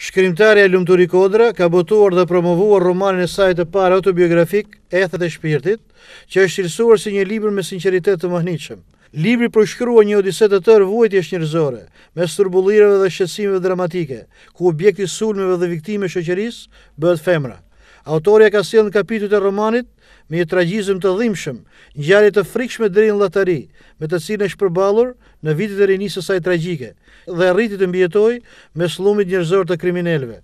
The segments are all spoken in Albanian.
Shkrimtarja Lumturi Kodra ka botuar dhe promovuar romanin e saj të parë autobiografik, Ethet e shpirtit, që është cilësuar si një libër me sinqeritet të mahnitshëm. Libri përshkruan një odise të tërë vuajtjesh njerëzore, mes turbullirave dhe shqetësimeve dramatike, ku objekt i sulmeve dhe viktimë e shoqërisë bëhet femra. Autorja ka sjellë në kapitujt e romanit me një tragjizëm të dhimbshëm, ngjarje të frikshme deri në llatari, me të cilën është përballur në vitet e rinisë së saj tragjike dhe arriti të mbijetojë mes llumit njerëzor të kriminelëve.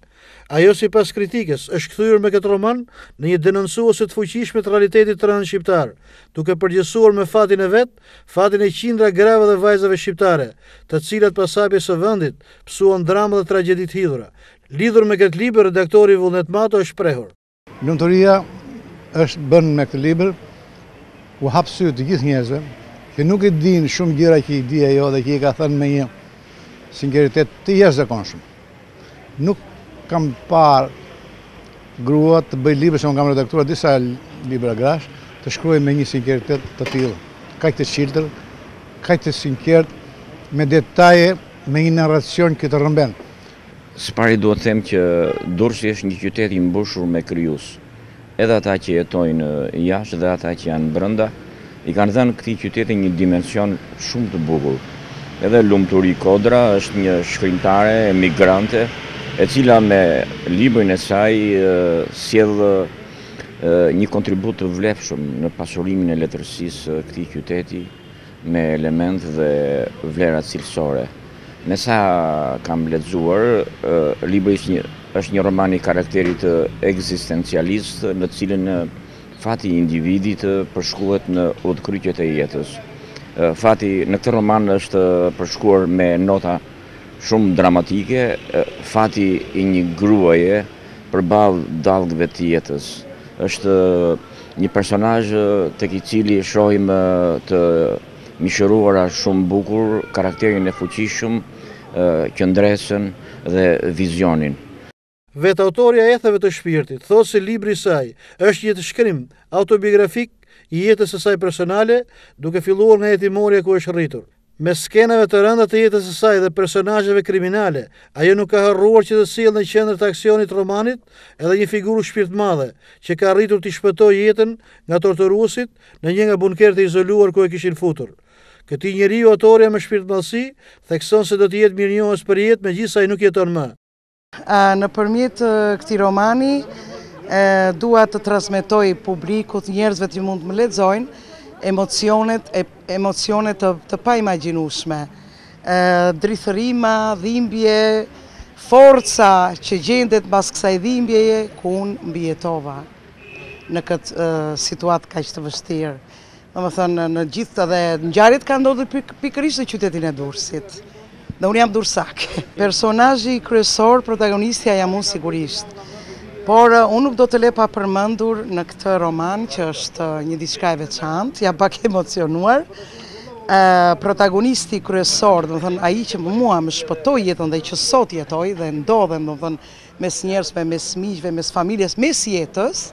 Ajo sipas kritikës është kthyer me këtë roman në një denoncuese të fuqishme të realitetit të rëndë shqiptar, duke përgjithësuar me fatin e vet, fatin e qindra grave dhe vajzave shqiptare, të cilat pas hapjes së vendit, pësuan drama dhe tragjedi të hidhura. Lidhur me këtë libër redaktori Vullnet Mato është shprehur. Lumturia është bën me këtë libër u hap sy të gjithë njerëzve që nuk i dinë shumë gjëra që i di ajo dhe që i ka thënë me një sinqeritet të jashtëzakonshëm. Nuk kam parë grua të bëjë libër se unë kam redaktuar disa libra grash, të shkruajë me një sinqeritet të tillë, kaq të çiltër, kaq të sinqert, me detaje, me një narracion që të rrëmben. Së pari duhet të them që Durrësi është një qytet i mbushur me krijues. Edhe ata që jetojnë jashtë dhe ata që janë brenda i kanë dhënë këtij qyteti një dimension shumë të bukur. Edhe Lumturi Kodra është një shkrimtare emigrante e cila me librin e saj sjell një kontribut të vlefshëm në pasurimin e letërsisë së këtij qyteti, me elementë dhe vlera cilësore. Me sa kam lexuar, libri është një roman i karakterit ekzistencialist, në të cilin fati i individit përshkruhet në udhëkryqet e jetës. Fati në këtë roman është përshkruar me nota shumë dramatike, fati i një gruaje përballë dallgëve të jetës. Është Një personazh tek i cili shohim të mishëruara shumë bukur karakterin e fuqishëm, qëndresën dhe vizionin. Vetë autorja e Etheve të Shpirtit thotë se libri i saj është një shkrim autobiografik i jetës së saj personale, duke filluar nga jetimorja ku është rritur. Mes skenave të rënda të jetës së saj dhe personazheve kriminale, ajo nuk ka harruar që të sjellë në qendër të aksionit të romanit edhe një figurë shpirtmadhe, që ka arritur t'i shpëtojë jetën nga torturuesit në një nga bunkerët e izoluar ku e kishin futur. Këtij njeriu autorja me shpirtmadhësi thekson se do t'i jetë mirënjohëse përjetë megjithëse ai nuk jeton më. Nëpërmjet këtij romani dua të transmetoj publikut, njerëzve që mund të më lexojnë, emocionet, emocione të, të paimagjinueshme. Drithërima, dhimbje, forca që gjendet mbas kësaj dhimbjeje ku unë mbijetova në këtë situatë kaq të vështirë. Domethënë në gjithë dhe ngjarjet kanë ndodhur pikërisht në qytetin e Durrësit. Dhe unë jam durrsake. Personazhi kryesor, protagonistja jam unë sigurisht. Por uh, unë nuk do të lë pa përmendur në këtë roman që është uh, një diçka e veçantë, jam pak e emocionuar. Uh, protagonisti kryesor, domethënë ai që mua më shpëtoi jetën dhe që sot jetoj dhe ndodhem, domethënë mes njerëzve, mes miqve, mes familjes, mes jetës,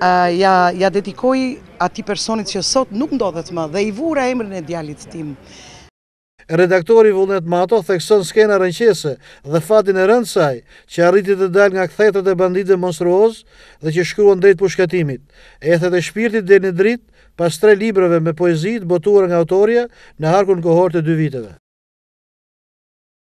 ia, ia dedikoj atij personit që sot nuk ndodhet më dhe i vura emrin e djalit tim. Redaktori Vullnet Mato thekson skena rrëqethëse dhe fatin e rëndë të saj, që arriti të dalë nga kthetrat e banditëve monstruozë dhe që shkuan drejt pushkatimit. Ethet e shpirtit del në dritë, pas tre librave me poezi të botuara nga autorja në harkun kohor të dy viteve.